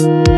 you